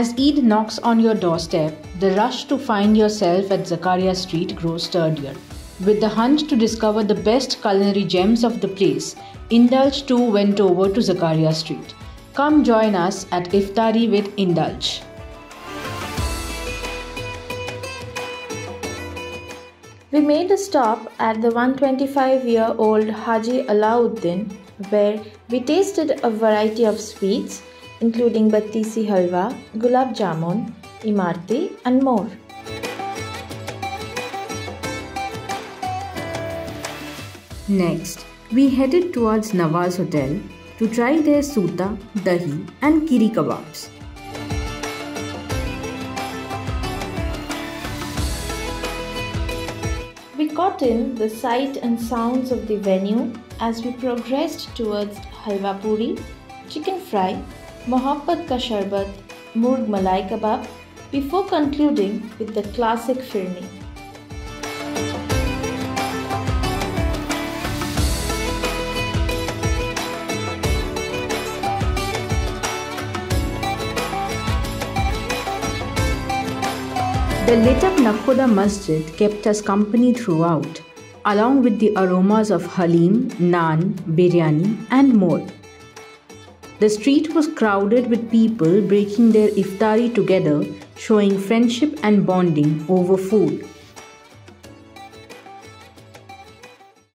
As Eid knocks on your doorstep, the rush to find yourself at Zakaria Street grows sturdier. With the hunt to discover the best culinary gems of the place, Indulge too went over to Zakaria Street. Come join us at Iftari with Indulge. We made a stop at the 125 year old Haji Alauddin where we tasted a variety of sweets including Battisi Halwa, Gulab Jamun, Imarti, and more. Next, we headed towards Nawaz Hotel to try their suta, dahi, and kiri kebabs. We caught in the sight and sounds of the venue as we progressed towards halwa puri, chicken fry, mohabbat ka sharbat, murg malai kebab before concluding with the classic firni. The lit up Nakhoda Masjid kept us company throughout, along with the aromas of halim, naan, biryani, and more. The street was crowded with people breaking their iftari together, showing friendship and bonding over food.